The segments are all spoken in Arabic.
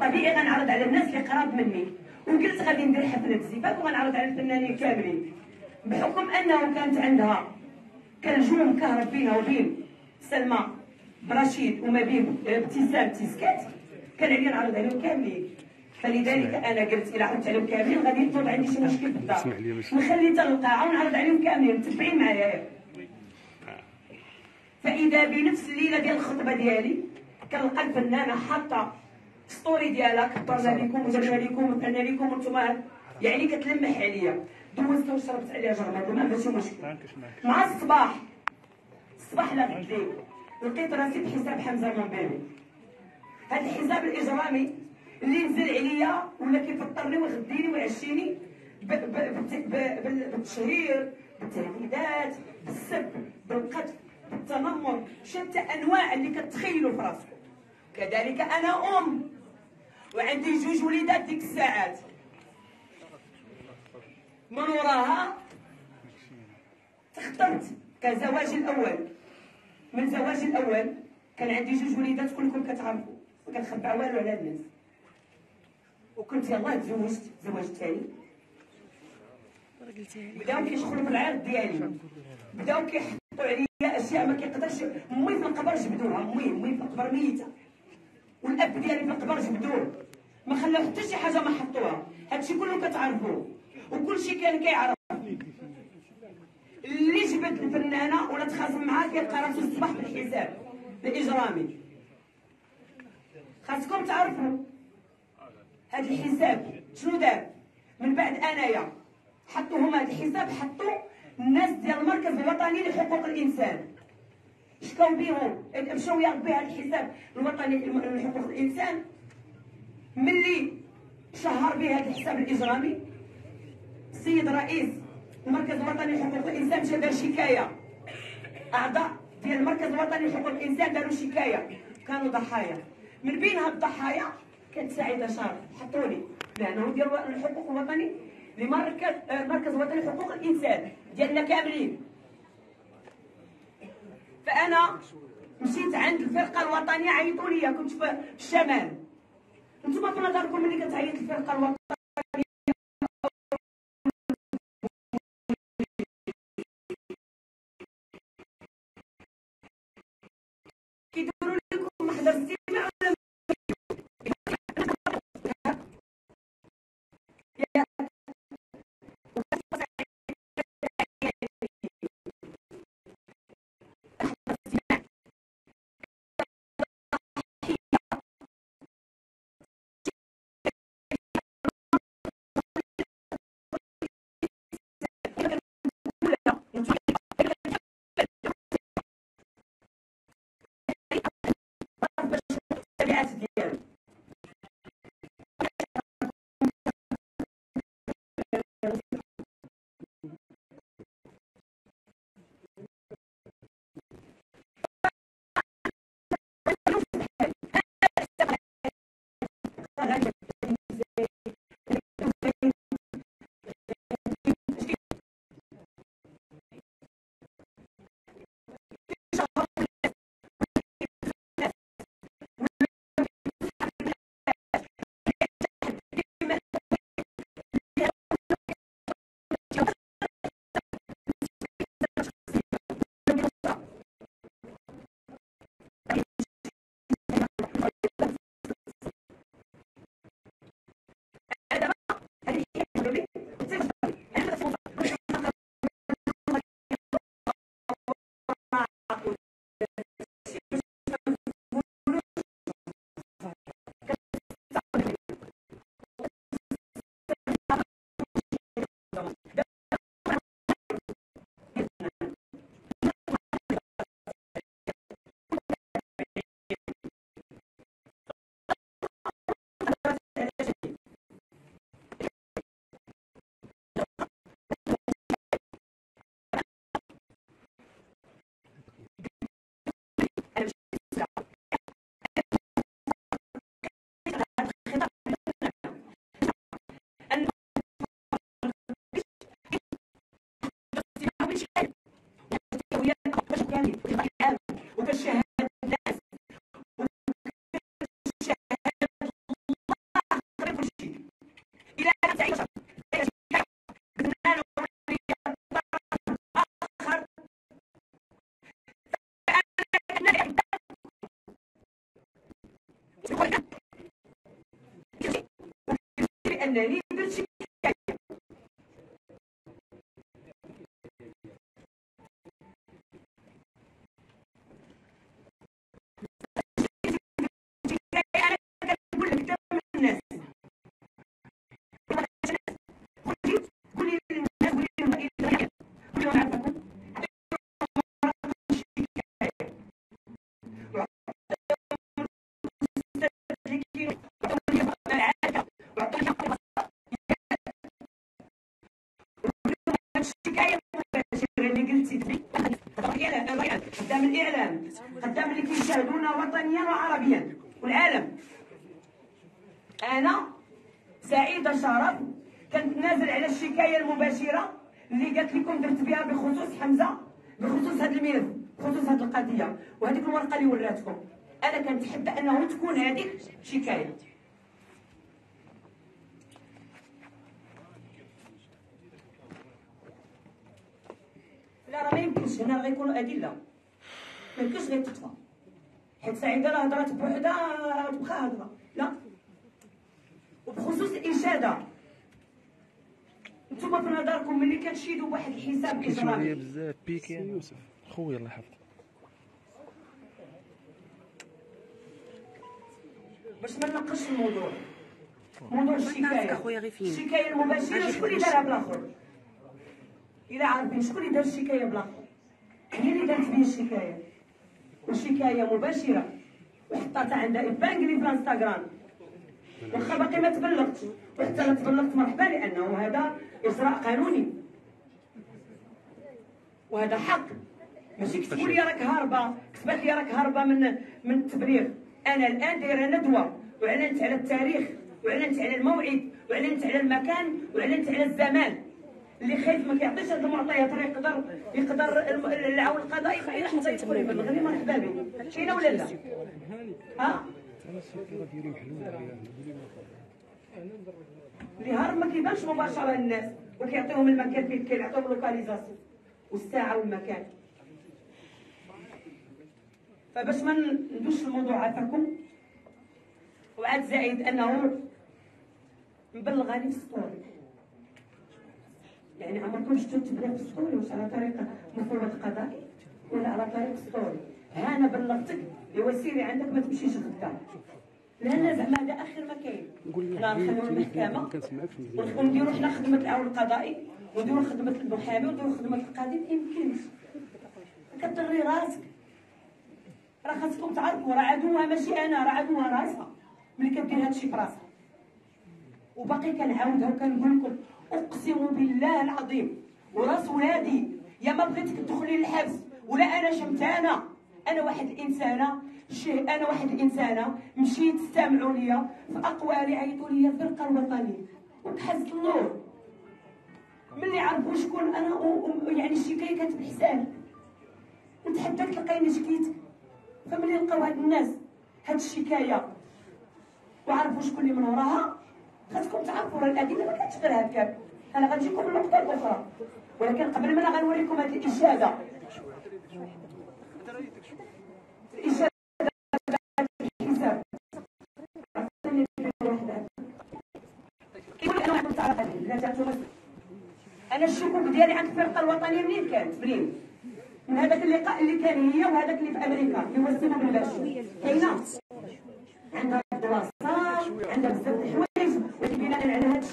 طبيعي غنعرض على الناس اللي قراب مني. وقلت غادي ندير حفله الزفاف وغنعرض على الفنانين كاملين. بحكم انه كانت عندها كان الجو مكهرب بينها وبين سلمى برشيد وما بين ابتسام تيسكات كان عليا نعرض عليهم كاملين. فلذلك أنا قلت إلى عرضت عليهم كاملين غادي يطول عندي شي مشكل في الدار. نخلي حتى القاعه ونعرض عليهم كاملين. متبعين معايا. فإذا بنفس الليلة ديال الخطبة ديالي كنلقى الفنانة حاطة ستوري ديالها كبرنا لكم ودرنا لكم وفنا لكم وأنتم يعني كتلمح عليا دوزتها وشربت عليها جرمه ما فيهاش مشكل مع الصباح الصباح لا الليل لقيت راسي بحساب حمزه المنبري هذا الحساب الاجرامي اللي نزل عليا ولا كيفطرني ويغديني ويعشيني بالتشهير بالتهديدات بالسب بالقتل بالتنمر شتى انواع اللي كتخيلوا في راسكم كذلك أنا ام وعندي جوج وليدات ديك الساعات. من وراها؟ تخطبت كزواجي الأول. من زواجي الأول كان عندي جوج وليدات كلكم كتعرفوا ما والو على الناس. وكنت يلاه تزوجت زواج ثاني بداو كيدخلوا في العرض ديالي. بداو كيحطوا عليا أشياء ما كيقدرش امي في القبر جبدوها. امي امي في القبر ميتة. والأب ديالي في القبر جبدوه ما خلاو حتى شي حاجة ما حطوها. هادشي كله كتعرفوه وكلشي كان كيعرف. اللي جبد الفنانة ولا تخاصم معاه كيبقى راسو الصباح بالحساب الإجرامي. خاصكم تعرفوا هاد الحساب شنو دار؟ من بعد أنايا حطوا هما هاد الحساب حطوا الناس ديال المركز الوطني لحقوق الإنسان. شكاو بيهم؟ مشاو يا ربي هاد الحساب؟ الوطني لحقوق الإنسان ملي شهر به هذا الحساب الإجرامي. السيد رئيس المركز الوطني لحقوق الإنسان مشى دار شكاية. أعضاء ديال المركز الوطني لحقوق الإنسان داروا شكاية. كانوا ضحايا. من بين هاد الضحايا كانت سعيدة شارف حطوني. لأنه ديال الحقوق الوطني لمركز المركز الوطني لحقوق الإنسان ديالنا كاملين. فأنا مشيت عند الفرقة الوطنية عيطوا لي كنت في الشمال أنتم في نظركم ملي كتعيط الفرقة الوطنية. hands again. انني درت خدام الاعلام خدام اللي كيشاهدونا وطنيا وعربيا والعالم أنا سعيده شرف كنت نازل على الشكايه المباشره اللي قالت لكم درت بها بخصوص حمزه بخصوص هذا الملف بخصوص هذه القضية وهذيك الورقه اللي وراتكم أنا كنتحدى انه تكون هذيك شكايه لا راه ما يمكنش هنا غيكونوا أدلة. ما يمكنش غير تطفى حيت سعيدة راه هضرات بوحدها تبقى هضره لا. وبخصوص الاشاده نتوما في نظركم ملي كتشيدوا بواحد الحساب اجرامي بزاف بيكي يوسف. خويا الله يحفظك. باش ما نناقش الموضوع. موضوع الشكاية. الشكاية المباشرة شكون اللي دارها بالاخر الا عارفين شكون اللي دار الشكايه بالاخر هي اللي دارت بيه الشكايه وشكاية مباشرة. وحطاتها عندها بانكلي في الانستغرام واخا باقي ما تبلغتش. وحتى لا تبلغت مرحبا لأنه هذا إجراء قانوني. وهذا حق. ماشي كتبوا لي راك هاربة. كتبت لي راك هاربة من من التبرير أنا الآن دايرة ندوة. واعلنت على التاريخ. واعلنت على الموعد. واعلنت على المكان. واعلنت على الزمان. اللي خايف ما كيعطيش هاد المعطيات راه يقدر يقدر العون القضائي حتى يدخل يبلغني مرحبا به كاينة ولا لا؟ ها؟ اللي هرب ما كيبانش مباشرة للناس وكيعطيهم المكان فين كيعطيهم لوكاليزاسيون والساعة والمكان فباش ما ندوش الموضوع عافاكم وعاد زائد أنه مبلغاني في story يعني عمركم شفتوا التبليغ في story واش على طريق مفوض قضائي ولا على طريق story ها أنا بلغتك ايوا سيري عندك ما تمشيش غدا لأن زعما هذا آخر ما كاين حنا نخليو المحكمه ونديروا حنا خدمه العون القضائي ونديروا خدمة المحامي ونديروا خدمة القاضي. ما يمكنش. كتغري راسك. راه خاصكم تعرفوا راه عدوها ماشي أنا راه عدوها راسها. ملي كدير هادشي في راسها وباقي كنعاودها وكنقول لكم أقسم بالله العظيم. وراس ولادي يا ما بغيتك تدخلي للحبس ولا أنا شمتانه أنا. واحد الإنسانة شيء أنا واحد الإنسانة. مشيت استمعوا ليا. في أقوالي عيطوا ليا الفرقه الوطنية. وتحزت النور ملي عرفوا شكون أنا. يعني الشكايه كانت بحسابي وتحداك لقينا شكيتك فملي لقاو هاد الناس هاد الشكاية. وعرفوا شكون اللي من وراها؟ خاصكم تعرفوا راه الأدلة ما كانتش غير هكاك أنا غنجيكم بالنقطه الأخرى. ولكن قبل ما أنا غنوريكم هذه الاشاده أنا أنا الشكوك ديالي عند الفرقة الوطنية منين كانت؟ منين؟ من هذاك اللقاء اللي كان هي وهذاك اللي في أمريكا اللي هو السيما بالباشا كاينة؟ عندها دراسة عندها بزاف د الحوايج ولكن بناء على هذا الشيء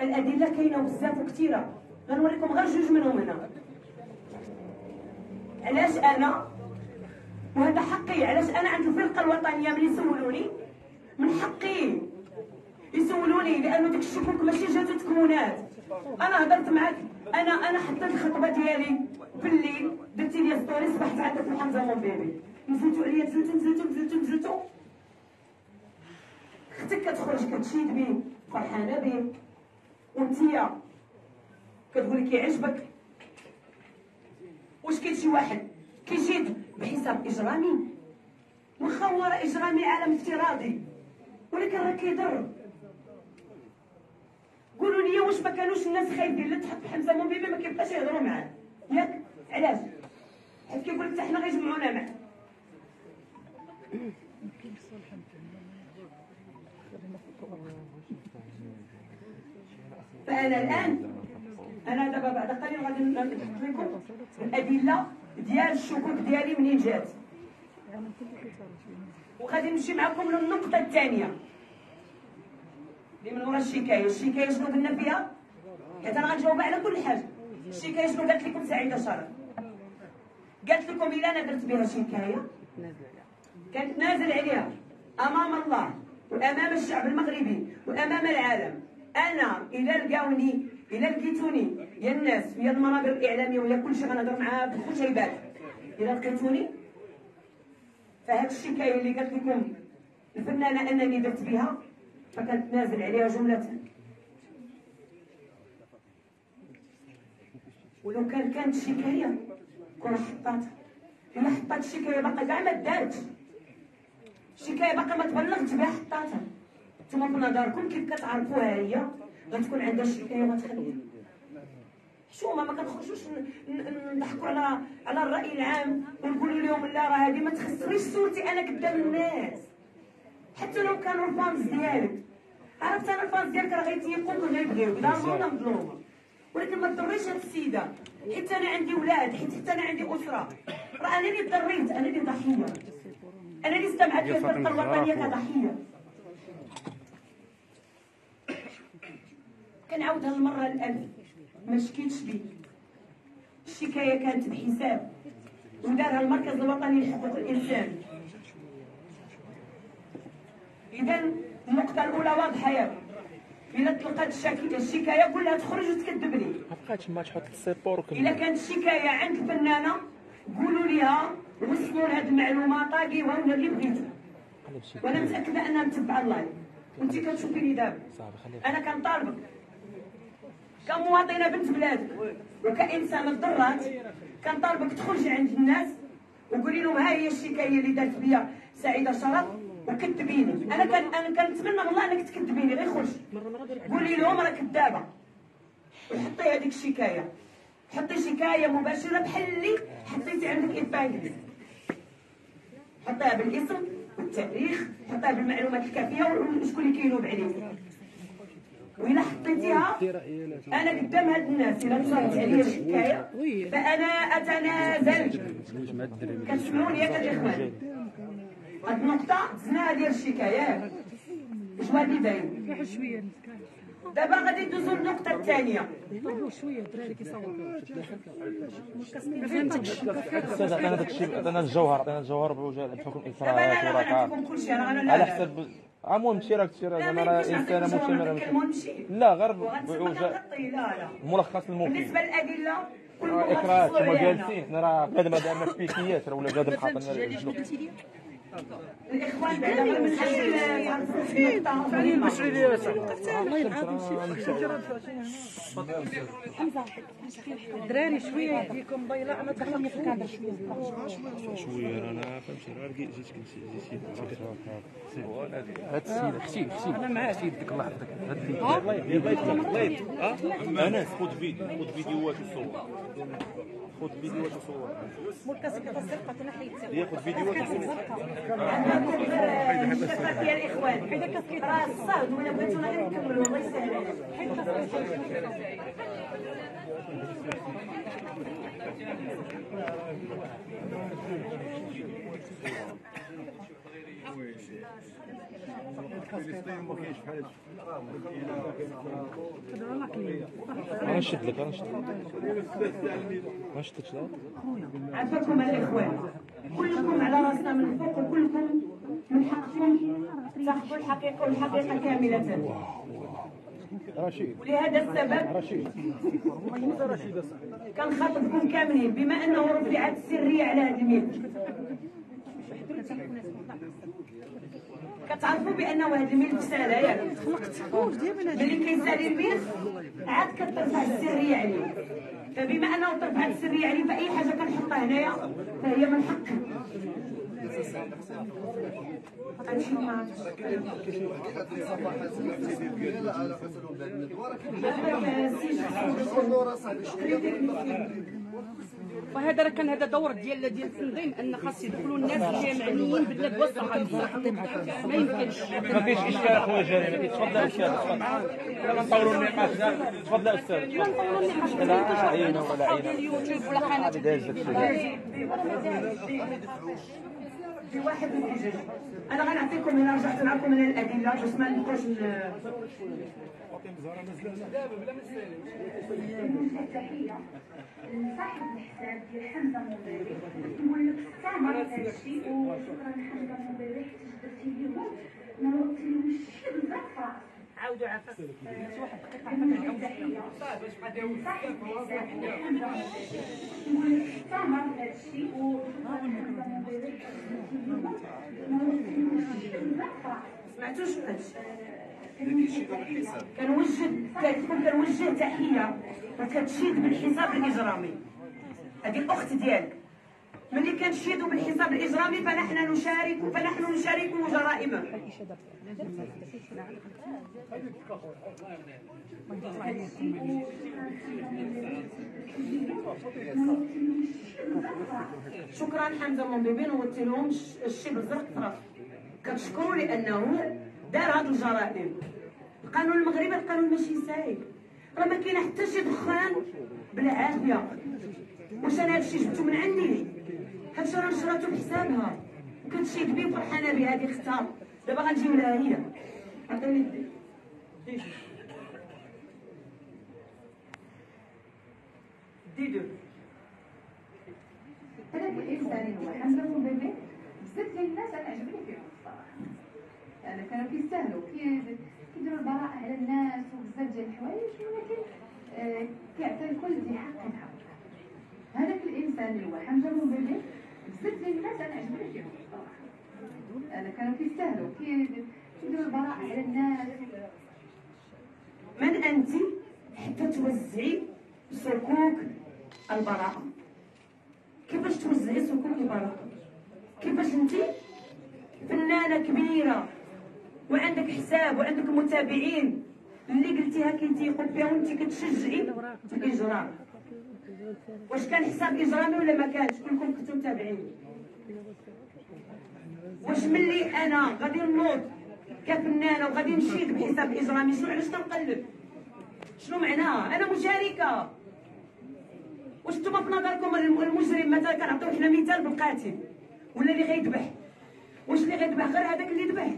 الأدلة كاينة بزاف وكثيرة. غنوريكم غير جوج منهم هنا. علاش أنا؟ وهذا حقي. علاش أنا عند الفرقه الوطنية ملي سولوني من حقي. يسولوني لأنه ديك الشكوك ماشي جاتو تكمونات أنا هضرت معاك أنا أنا حطيت الخطبة ديالي في الليل درتي لي ستوري صبحت عندك في حمزه بيبي نزلتوا عليا نزلتوا نزلتوا نزلتوا نزلتوا أختك كتخرج كتشيد بيه فرحانة بيه. وانتيا كتقولي كيعجبك واش كاين شي واحد كيشيد بحساب إجرامي؟ واخا هو راه إجرامي عالم افتراضي. ولكن راه كيضر. قولوا لي واش ما كانوش الناس خايفين لا تحط حمزه مون بيبي ما كيبقاش يهضروا معاه. ياك؟ علاش؟ حيت كيقول لك حنا غيجمعونا معاه. فأنا الآن أنا دابا بعد قليل غادي نحط لكم الأدلة ديال الشكوك ديالي منين جات وغادي نمشي معكم للنقطة الثانية. اللي من ورا الشكاية. الشكاية شنو قلنا فيها؟ حيت أنا غنجاوب على كل حاجة. الشكاية شنو قالت لكم سعيدة شرف؟ قالت لكم إلا أنا درت بها شكاية. كانت نازل عليها أمام الله وأمام الشعب المغربي وأمام العالم. أنا إلى لقاوني إلى لقيتوني يا الناس ويا المنابر الإعلامية ويا كل شيء غنهضر معاها بالخشيبات إلى لقيتوني فهاد الشكايه اللي قالت لكم الفنانة أنني درت بها فكانت نازل عليها جملة. ولو كان كانت شكايه كون حطاتها إلا حطات الشكايه باقا كاع ما دارتش. الشكايه باقا ما تبلغت بها حطاتها نتوما في نظركم كيف كتعرفوها هي غتكون عندها الشكايه وغتخليها. حشومه ما كنخرجوش نضحكوا على على الرأي العام ونقولوا لهم لا راه هذه ما تخسريش صورتي أنا قدام الناس. حتى لو كانوا الفانز ديالك. عرفت أنا الفانز ديالك راه غيتيقوك وغيبغيوك لا مظلومه مظلومه ولكن ما تضريش هاد السيدة. حيت أنا عندي ولاد حيت حتى أنا عندي أسرة. راه أنا اللي ضريت أنا اللي ضحية. أنا اللي استمعت للفرقه الوطنيه كضحيه كنعاودها المره الألف. ما شكيتش بيك الشكاية كانت بحساب. ودارها المركز الوطني لحقوق الإنسان. اذا النقطة الأولى واضحة يا إلا تلقات الشكاية قول لها تخرج وتكذب لي ما بقاتش ما تحط السيبور الا كانت الشكاية عند الفنانة قولوا ليها وصلوا لهاد المعلومه طاقيوها ولا اللي بغيتو. وأنا متأكدة أنها متبعة ال live وانت كتشوفيني دابا. أنا كنطالبك. كمواطنة بنت بلادك وكإنسانة ضرات كنطالبك تخرجي عند الناس وقولي لهم ها هي الشكاية اللي دارت بيا سعيدة شرف وكذبيني أنا كان أنا كنتمنى والله أنك تكذبيني غير خرج. قولي لهم راه كذابة. وحطي هذيك الشكاية. حطي شكاية مباشرة بحال اللي حطيتي عندك ابانكس حطيها بالاسم والتاريخ حطيها بالمعلومات الكافية وشكون اللي كينوب عليك. وإلا حطيتيها أنا قدام هاد الناس إلا نشرت عليا الحكاية فأنا أتنازل. كتسمعوني ياك الإخوان. هاد النقطة زناها ديال الشكايات واش غادي شوية دابا غادي ندوزو للنقطة الثانية. شوية الدراري كيصوروا أستاذ عطينا داك الشيء عطينا الجوهر عطينا الجوهر بوجه بحكم أنا غنلا على حسب المهم تشي راك تشي راك أنا راه انسانه مثمره لا غير بوجه لا لا. الملخص المفيد كلكم راه اكراه هما. جالسين حنا راه بنادم ما دارنا سبيكيات راه ولا بنادم حاطنا الجلوك الإخوان بعدا غير من تعرفوا في النقطة مهمة. الدراري شوية يديكم ضيلاء ما تخلوني في الكادر شوية شوية أنا فهمتي راه جيت جيت هاد السيد حسين حسين أنا معاه سيد ديك الله يحفظك هاد أنا خذ فيديو خذ فيديوهات وصور خذ فيديوهات وصور مركز كيف الزرقاء تنحيت ياخذ فيديوهات وصور الشفاف يا الإخوان راه الصهد ولا بغيتونا غير نكملوا الله يسهل عليكم نشد لك عافاكم الإخوان كلكم على راسنا من وكلكم من حقكم تاخذوا الحقيقة والحقيقة كاملة ولهذا السبب كنخاطبكم كاملين بما أنه رفعت السرية على هذا الميل كتعرفوا بانه هذا الميل بسالة ياك ملي كيسالي الميل عاد كترفع السريه عليه فبما أنه ترفعت السريه عليه فأي حاجة كنحطها هنايا فهي من معاك. فهذا راه كان هذا دور ديال ديال التنظيم أن خاص يدخلوا الناس اللي معنيين بالندوه الصحفيه ما يمكنش. ما فيش إشكال أخويا جاري تفضل أستاذ. تفضل نطولوا النقاش. تفضل أستاذ. لا نطولوا النقاش. لا. عينه ولا عينه اليوتيوب ولا قناه في واحد من الحجج أنا غنعطيكم هنا رجعت معكم من الأدلة. باش ما نبقاوش ن- صاحب الحساب ديال حمزه مبارك يقول لك استعمر هذا الشيء وشكرا حمزه مبارك تجدرتي لهم ما لهم شي بزاف عاودوا عافاك صاحب الحساب ديال حمزه مبارك يقول لك استعمر هذا الشيء وشكرا حمزه مبارك تجدرتي لهم ما قلت لهم شي بزاف فراسي سمعتوش كنوجه كتكون كنوجه تحية وكتشيد بالحساب الإجرامي. هذه الأخت ديالك. ملي كنشيدوا بالحساب الإجرامي فنحن نشارك فنحن نشارك جرائمه. شكرا حمزة من بيبي نوضت لهم الشيب الزرق طرف كتشكروا لأنه دار هاد الجرائم. القانون المغربي القانون ماشي سايب. راه ما كاين حتى شي دخان بالعافيه واش أنا هادشي جبتو من عندي؟ هادشي راه نشراتو بحسابها. وكتشيد بيه فرحانة بها هادي اختها دابا غنجيو لها هي عطيني يدي. دي. ديدو هذاك الانسان هو حمزه بن بيبي. بزاف ديال الناس أنا عجبني فيهم. الصراحه يعني كانوا كيستاهلوا. كي- كيديروا البراءة على الناس وبزاف ديال الحوايج ولكن آه، كيعطي الكل ذي حق حق هذاك الإنسان اللي هو حمزة بيبي بزاف ديال الناس أنا عجبني فيهم. الصراحه يعني كانوا كيستاهلوا. كي- كيديروا البراءة على الناس. من أنت حتى توزعي صكوك البراءة؟ كيفاش توزعي صكوك البراءة؟ كيفاش أنت فنانة كبيرة. وعندك حساب وعندك متابعين. اللي قلتيها كيتيقوا بها وانت كتشجعي الإجرام واش كان حساب إجرامي ولا ما كانش؟ كلكم كنتم متابعين. واش ملي أنا غادي نوض كفنانة وغادي نشيد بحساب إجرامي شنو علاش كنقلب؟ شنو معناها أنا مشاركة. واش نتوما في نظركم الم- المجرم مثلا كنعطيو حنا مثال بالقاتل؟ ولا اللي غيذبح؟ واش اللي غيذبح غير هذاك اللي ذبح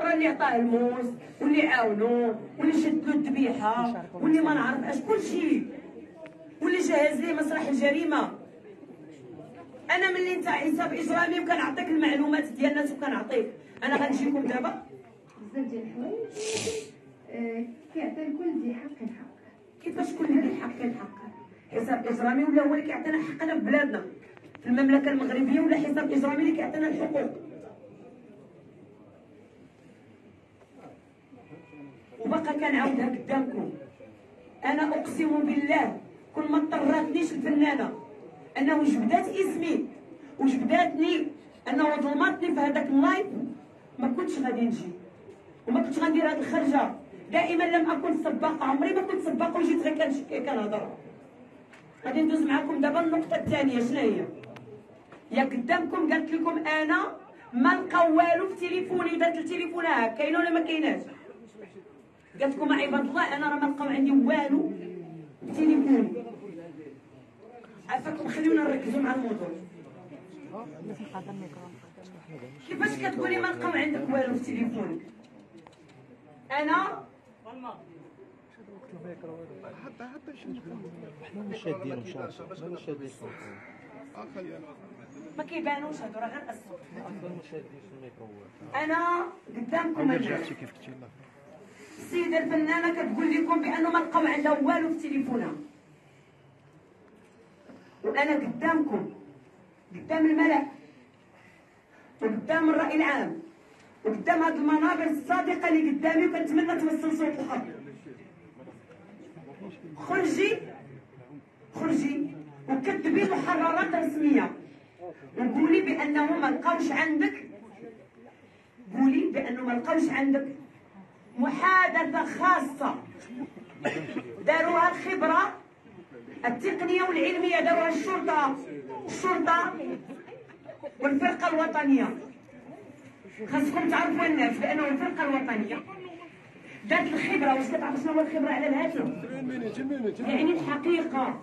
راه اللي عطاه الموس واللي عاونو واللي شد له الذبيحه واللي ما نعرف اش كلشي واللي جهز ليه مسرح الجريمة. أنا ملي انت حساب إجرامي وكنعطيك المعلومات ديال الناس وكنعطيك. أنا غنجيكم دابا. بزاف ديال الحوايج. آه، كيعطي الكل ذي حق حق. كيفاش كل هذه حق الحق حساب إجرامي ولا هو اللي كيعطينا حقنا في بلادنا؟ في المملكة المغربية ولا حساب إجرامي اللي كيعطينا الحقوق؟ وبقى كنعاودها قدامكم. أنا أقسم بالله كل ما اضطرتنيش الفنانة. انه جبدات اسمي؟ وجبداتني انه ظلمتني في هذاك اللايف. ما كنتش غادي نجي. وما كنتش غندير هذه الخرجة. دائما لم أكن سباقه عمري ما كنت سباقه وجيت غير كنش- كنهضر غادي ندوز معكم دابا النقطة الثانية. شنو هي؟ يا قدامكم قالت لكم أنا ما لقاو والو في تليفوني. درت التليفون كاينة ولا ما كايناش؟ قالت لكم عباد الله أنا راه ما لقاو عندي والو. في تليفوني عافاكم خليونا نركزوا مع الموضوع. كيفاش كتقولي ما لقاو عندك والو في تليفونك أنا؟ حنا مش شادين مشاطر ما كيبانوش هادو راه غير الصوت أنا قدامكم الناس السيده الفنانة كتقول لكم بأنه ما لقاو عندها والو في تليفونها. وأنا قدامكم قدام الملأ وقدام الرأي العام وقدام هاد المنابر الصادقة اللي قدامي وكنتمنى توصل صوت الحق خرجي خرجي وكتبي محررات رسمية. وقولي بأنه ما لقاوش عندك قولي بأنه ما لقاوش عندك. محادثة خاصة. داروها الخبرة التقنية والعلمية داروها الشرطة الشرطة والفرقة الوطنية. خاصكم تعرفوا الناس بأنه الفرقة الوطنية ذات الخبرة واش كتعرف شنو هو الخبرة على الهاتف؟ يعني الحقيقة.